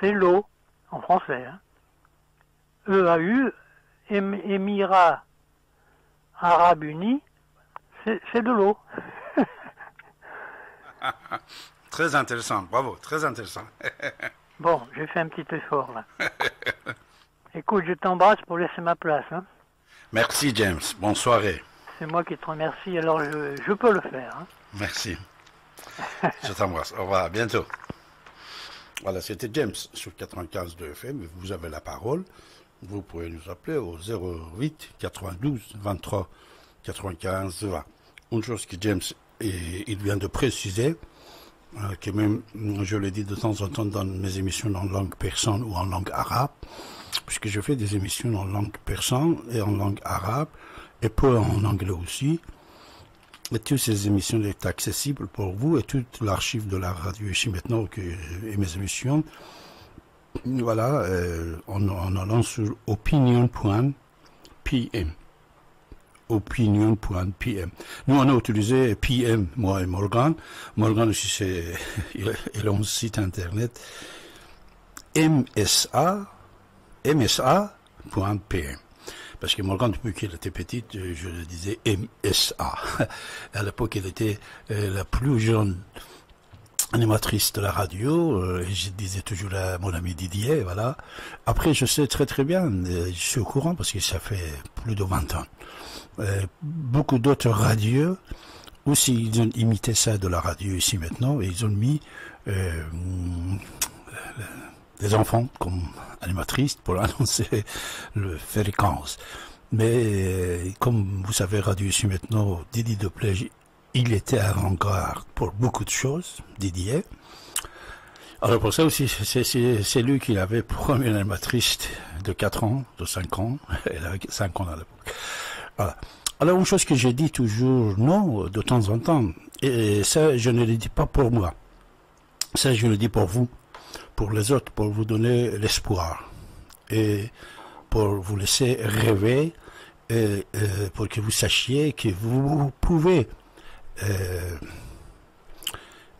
c'est l'eau, en français. Hein. EAU, Émirats Arabes Unis, c'est de l'eau. très intéressant, bravo, très intéressant. bon, j'ai fait un petit effort là. Écoute, je t'embrasse pour laisser ma place. Hein. Merci James, bonne soirée. C'est moi qui te remercie, alors je, peux le faire. Hein. Merci. je t'embrasse, au revoir, à bientôt. Voilà, c'était James sur 95 de FM, vous avez la parole. Vous pouvez nous appeler au 08 92 23 95 20. Une chose que James il vient de préciser, euh, que même je le dis de temps en temps dans mes émissions en langue persane ou en langue arabe, puisque je fais des émissions en langue persane et en langue arabe, et peu en anglais aussi. Et toutes ces émissions sont accessibles pour vous et toute l'archive de la radio ici maintenant et mes émissions. Voilà, euh, en, en allant sur opinion.pm opinion.pm. Nous, on a utilisé PM, moi et Morgan. Morgan aussi, c'est, il, a un site internet. MSA, MSA.pm. Parce que Morgan, depuis qu'elle était petite, je le disais MSA. À l'époque, elle était euh, la plus jeune animatrice de la radio, euh, je disais toujours à mon ami Didier, voilà. Après, je sais très très bien, euh, je suis au courant parce que ça fait plus de 20 ans. Euh, beaucoup d'autres radios aussi ils ont imité ça de la radio ici maintenant et ils ont mis euh, des enfants comme animatrices pour annoncer le fréquence. Mais comme vous savez, radio ici maintenant, Didier Deplage, il était avant-garde pour beaucoup de choses, Didier. Alors pour ça aussi, c'est lui qui avait premier animatrice de 4 ans, de 5 ans, elle avait 5 ans à l'époque. Alors, une chose que je dis toujours non, de temps en temps, et ça, je ne le dis pas pour moi. Ça, je le dis pour vous, pour les autres, pour vous donner l'espoir. Et pour vous laisser rêver, et, pour que vous sachiez que vous pouvez euh,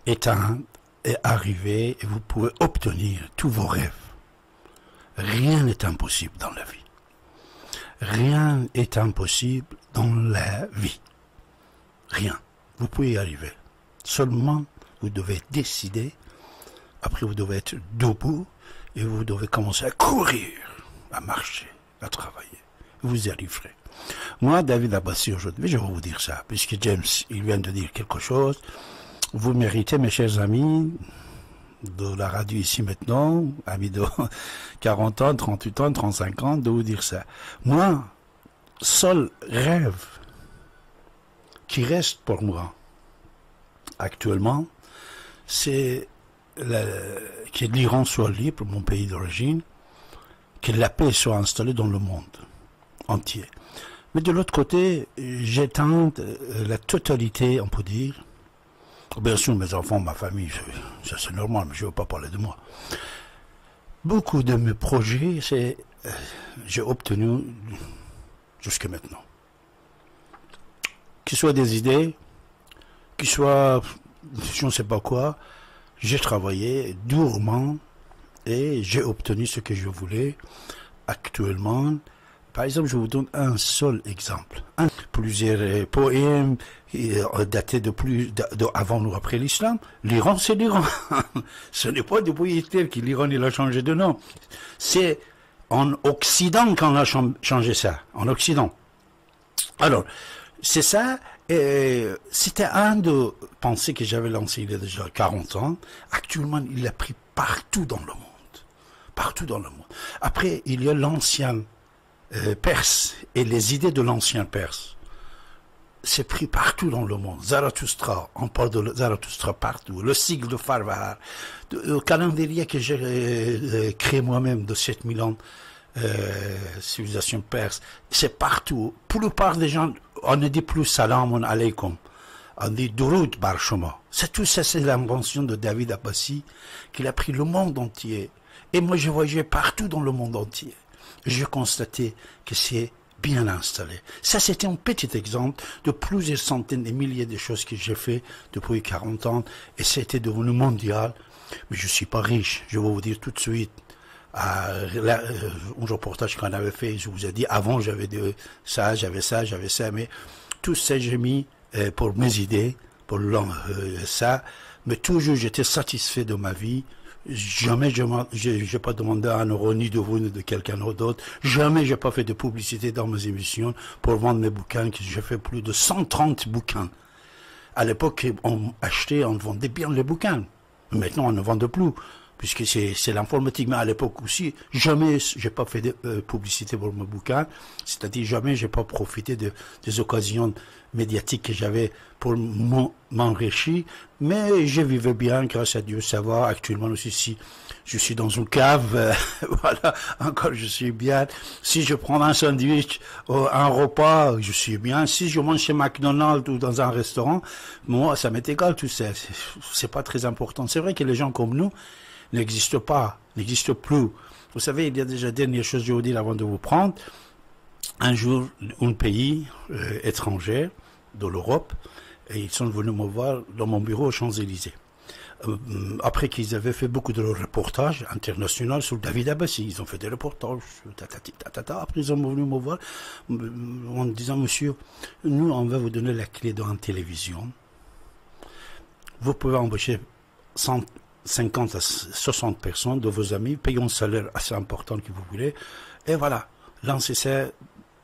éteindre et arriver, et vous pouvez obtenir tous vos rêves. Rien n'est impossible dans la vie. Rien est impossible dans la vie. Rien. Vous pouvez y arriver. Seulement, vous devez décider. Après, vous devez être debout et vous devez commencer à courir, à marcher, à travailler. Vous y arriverez. Moi, David Abbassi, aujourd'hui, je vais vous dire ça, puisque James, il vient de dire quelque chose. Vous méritez, mes chers amis, de la radio ici maintenant, amis de 40 ans, 38 ans, 35 ans, de vous dire ça. Moi, seul rêve qui reste pour moi actuellement, c'est que l'Iran soit libre, mon pays d'origine, que la paix soit installée dans le monde entier. Mais de l'autre côté, j'étends la totalité, on peut dire, Bien sûr, mes enfants, ma famille, ça c'est normal, mais je ne veux pas parler de moi. Beaucoup de mes projets, euh, j'ai obtenu jusqu'à maintenant. Qu'ils soient des idées, qu'ils soient je ne sais pas quoi, j'ai travaillé durement et j'ai obtenu ce que je voulais. Actuellement, par exemple, je vous donne un seul exemple. Un, plusieurs euh, poèmes euh, datés de plus avant ou après l'islam. L'Iran, c'est l'Iran. Ce n'est pas depuis Hitler que l'Iran a changé de nom. C'est en Occident qu'on a changé ça. En Occident. Alors, c'est ça. C'était un de pensées que j'avais lancé il y a déjà 40 ans. Actuellement, il a pris partout dans le monde. Partout dans le monde. Après, il y a l'ancien euh, perse et les idées de l'ancien perse. C'est pris partout dans le monde. Zarathustra, on parle de Zarathustra partout. Le cycle de Farvar, le calendrier que j'ai euh, créé moi-même de 7000 ans, euh, civilisation perse, c'est partout. Pour la plupart des gens, on ne dit plus salam alaykum. On dit durud bar C'est tout ça, c'est l'invention de David Abbasi, qu'il a pris le monde entier. Et moi, je voyageais partout dans le monde entier je constatais que c'est bien installé. Ça, c'était un petit exemple de plusieurs centaines de milliers de choses que j'ai fait depuis 40 ans et c'était devenu mondial. Mais je suis pas riche. Je vais vous dire tout de suite. Euh, là, euh, un reportage qu'on avait fait, je vous ai dit, avant j'avais ça, j'avais ça, j'avais ça, mais tout ça j'ai mis euh, pour mes idées, pour euh, ça, mais toujours j'étais satisfait de ma vie. Jamais je n'ai pas demandé un euro ni de vous ni de quelqu'un d'autre. Jamais j'ai pas fait de publicité dans mes émissions pour vendre mes bouquins. J'ai fait plus de 130 bouquins. À l'époque, on achetait, on vendait bien les bouquins. Maintenant, on ne vend plus, puisque c'est c'est l'informatique. Mais à l'époque aussi, jamais j'ai pas fait de euh, publicité pour mes bouquins. C'est-à-dire, jamais j'ai pas profité de, des occasions médiatiques que j'avais pour m'en- m'enrichir. Mais je vivais bien, grâce à Dieu, ça va. Actuellement aussi, si je suis dans une cave, euh, voilà, encore je suis bien. Si je prends un sandwich, un repas, je suis bien. Si je mange chez McDonald's ou dans un restaurant, moi, ça m'est égal tout ça. C'est pas très important. C'est vrai que les gens comme nous n'existent pas, n'existent plus. Vous savez, il y a déjà dernière chose, je vais vous dire avant de vous prendre. Un jour, un pays euh, étranger de l'Europe, et ils sont venus me voir dans mon bureau aux Champs-Élysées. Euh, après qu'ils avaient fait beaucoup de reportages internationaux sur David Abbassi, ils ont fait des reportages, après ils sont venus me voir euh, en disant, monsieur, nous on va vous donner la clé de la télévision, vous pouvez embaucher 150 à 60 personnes de vos amis, payer un salaire assez important que vous voulez, et voilà, lancez ça,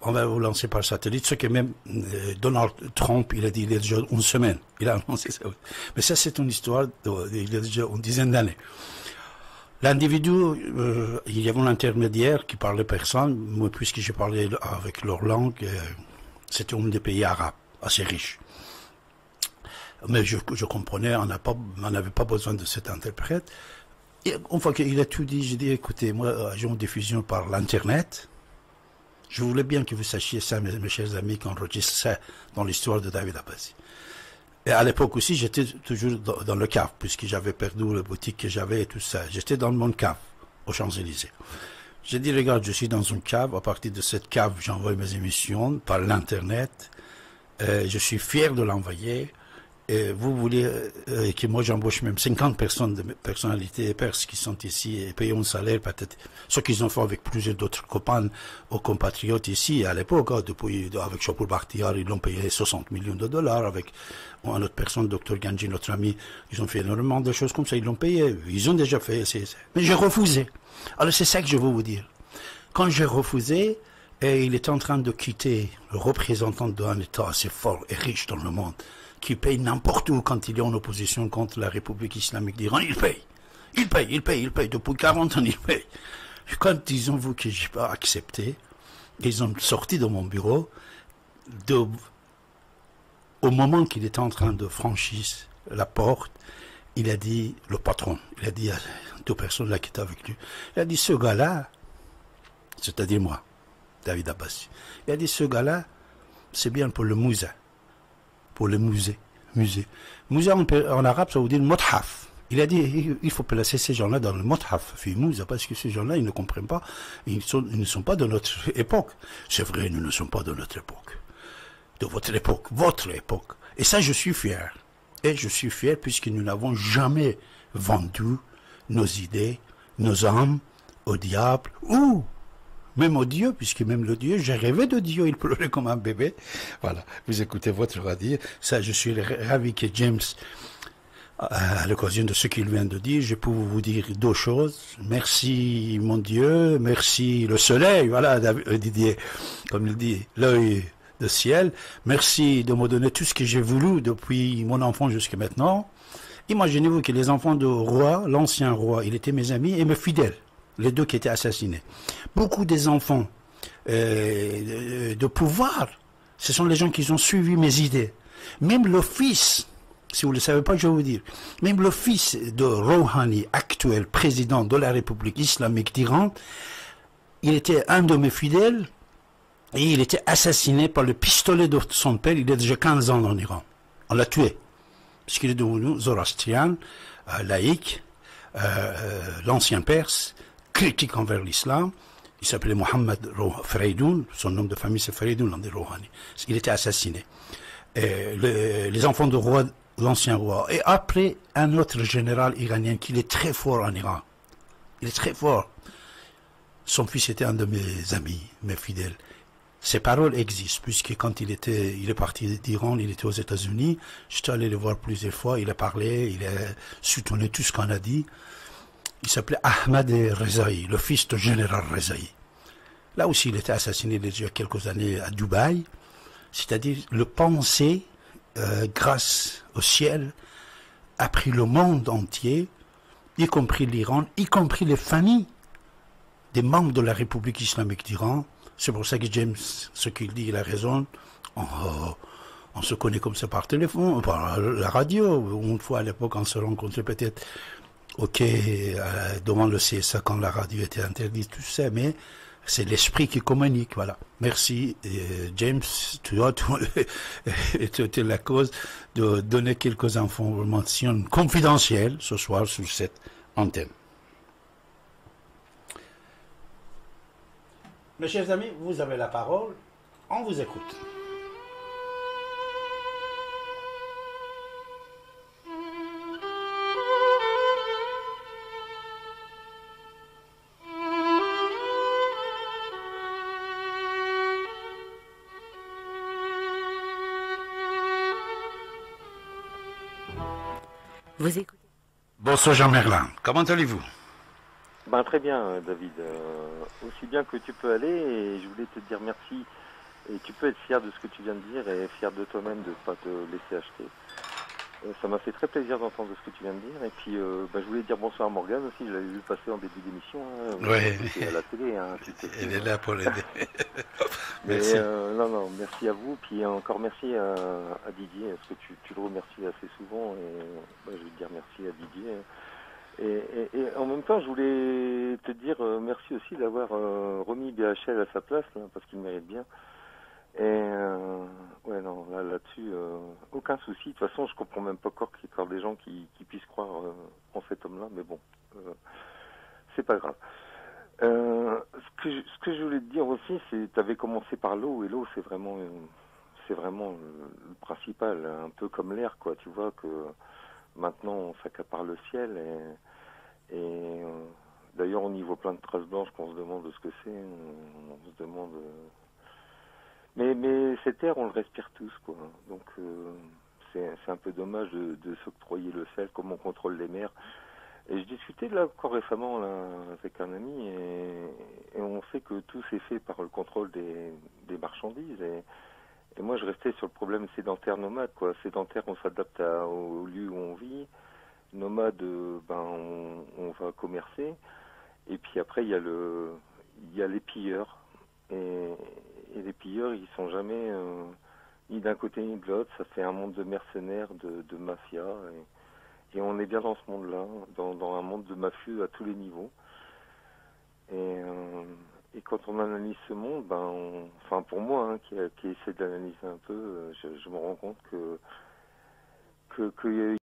on va vous lancer par satellite, ce que même euh, Donald Trump, il a dit il y a déjà une semaine, il a annoncé ça. Mais ça, c'est une histoire de, il y a déjà une dizaine d'années. L'individu, euh, il y avait un intermédiaire qui parlait personne, moi, puisque je parlais avec leur langue, euh, c'était un des pays arabes, assez riche. Mais je, comprenais, on n'avait pas besoin de cet interprète. Et une fois qu'il a tout dit, j'ai dit, écoutez, moi, j'ai une diffusion par l'Internet. Je voulais bien que vous sachiez ça, mes, chers amis, qu'on enregistre ça dans l'histoire de David Abbasi. Et à l'époque aussi, j'étais toujours dans, dans le cave, puisque j'avais perdu la boutique que j'avais et tout ça. J'étais dans mon cave, aux Champs-Élysées. J'ai dit, regarde, je suis dans une cave. À partir de cette cave, j'envoie mes émissions par l'Internet. Euh, je suis fier de l'envoyer. Et vous voulez euh, que moi j'embauche même 50 personnes de personnalités perses qui sont ici et payer un salaire peut-être. Ce qu'ils ont fait avec plusieurs d'autres copains ou compatriotes ici à l'époque hein, depuis avec Chapour Bakhtiar ils l'ont payé 60 millions de dollars avec une autre personne Dr Ganji notre ami. Ils ont fait énormément de choses comme ça ils l'ont payé. Ils ont déjà fait c'est- c'est- mais j'ai refusé. Alors c'est ça que je veux vous dire. Quand j'ai refusé et il est en train de quitter le représentant d'un État assez fort et riche dans le monde, qui paye n'importe où quand il est en opposition contre la République islamique d'Iran, il paye. Il paye, il paye, il paye. Depuis 40 ans, il paye. Quand ils ont vu que j'ai pas accepté, ils ont sorti de mon bureau, au moment qu'il était en train de franchir la porte, il a dit, le patron, il a dit à deux personnes là qui étaient avec lui, il a dit, ce gars-là, c'est-à-dire moi, David Abbas. Il a dit ce gars-là, c'est bien pour le musée. Pour le musée. Musée. Musée en, arabe, ça veut dire mothaf. Il a dit il- faut placer ces gens-là dans le mothaf, parce que ces gens-là, ils ne comprennent pas, ils, sont- ils ne sont pas de notre époque. C'est vrai, nous ne sommes pas de notre époque. De votre époque, votre époque. Et ça, je suis fier. Et je suis fier puisque nous n'avons jamais vendu nos idées, nos âmes au diable ou même au Dieu, puisque même le Dieu, j'ai rêvé de Dieu, il pleurait comme un bébé. Voilà, vous écoutez votre radio. Ça, je suis ravi que James, à l'occasion de ce qu'il vient de dire, je peux vous dire deux choses. Merci mon Dieu, merci le soleil, voilà, euh, Didier, comme il dit, l'œil de ciel. Merci de me donner tout ce que j'ai voulu depuis mon enfant jusqu'à maintenant. Imaginez-vous que les enfants du roi, l'ancien roi, il était mes amis et mes fidèles, les deux qui étaient assassinés. Beaucoup des enfants euh, de, pouvoir, ce sont les gens qui ont suivi mes idées. Même le fils, si vous ne le savez pas, je vais vous dire, même le fils de Rouhani, actuel président de la République islamique d'Iran, il était un de mes fidèles et il était assassiné par le pistolet de son père. Il a déjà 15 ans en Iran. On l'a tué. Parce qu'il est devenu zoroastrien, euh, laïque, euh, euh, l'ancien perse, critique envers l'islam. Il s'appelait Mohammed Freidoun. Son nom de famille, c'est Freidoun, l'un des Rouhani. Il était assassiné. Les enfants du roi l'ancien roi, et après un autre général iranien qui est très fort en Iran. Il est très fort. Son fils était un de mes amis, mes fidèles. Ces paroles existent, puisque quand il était, il est parti d'Iran, il était aux États-Unis. J'étais allé le voir plusieurs fois. Il a parlé, il a soutenu tout ce qu'on a dit. Il s'appelait Ahmad Rezaï, le fils du général Rezaï. Là aussi, il était assassiné il y a quelques années à Dubaï. C'est-à-dire, le pensée, euh, grâce au ciel, a pris le monde entier, y compris l'Iran, y compris les familles des membres de la République islamique d'Iran. C'est pour ça que James, ce qu'il dit, il a raison. On, se connaît comme ça par téléphone, par la radio. Une fois à l'époque, on se rencontrait peut-être, ok, euh, devant le CSA quand la radio était interdite, tout ça, mais c'est l'esprit qui communique, voilà. Merci, James, tu as été la cause de donner quelques informations confidentielles ce soir sur cette antenne. Mes chers amis, vous avez la parole, on vous écoute. Vous écoutez. Bonsoir Jean Merlin, comment allez-vous? Ben, Très bien David, euh, aussi bien que tu peux aller et je voulais te dire merci et tu peux être fier de ce que tu viens de dire et fier de toi-même de ne pas te laisser acheter. Euh, ça m'a fait très plaisir d'entendre ce que tu viens de dire. Et puis, euh, ben, je voulais dire bonsoir à Morgane aussi. Je l'avais vu passer en début d'émission. Hein. Oui. à la télé. Hein, Elle est là pour l'aider. merci. non, non, merci à vous. Puis encore merci à, Didier, parce que tu, tu, le remercies assez souvent. Et ben, je vais te dire merci à Didier. Et, en même temps, je voulais te dire euh, merci aussi d'avoir euh, remis BHL à sa place, parce qu'il mérite bien. Et euh, ouais, non, là, là-dessus, aucun souci. De toute façon, je comprends même pas encore qu'il y ait des gens qui, puissent croire en cet homme-là, mais bon, c'est pas grave. ce, que je, voulais te dire aussi, c'est, tu avais commencé par l'eau, et l'eau, c'est vraiment, c'est vraiment le principal, un peu comme l'air, quoi. Tu vois que Maintenant, on s'accapare le ciel et, et euh, d'ailleurs, on y voit plein de traces blanches qu'on se demande de ce que c'est. On, se demande. Mais, mais cet air, on le respire tous, quoi. Donc, euh, c'est un peu dommage de, s'octroyer le sel, comme on contrôle les mers. Et je discutais là encore récemment là, avec un ami et, on sait que tout s'est fait par le contrôle des, marchandises. Et, moi, je restais sur le problème sédentaire nomade, quoi. Sédentaire, on s'adapte au, lieu où on vit. Nomade, ben, on, va commercer. Et puis après, il y a le, il y a les pilleurs. Et, les pilleurs, ils sont jamais euh, ni d'un côté ni de l'autre. Ça fait un monde de mercenaires, de, mafia. Et, on est bien dans ce monde-là, dans, un monde de mafieux à tous les niveaux. Et euh, et quand on analyse ce monde, ben, enfin pour moi, hein, qui, qui essaie d'analyser un peu, euh, je, me rends compte que que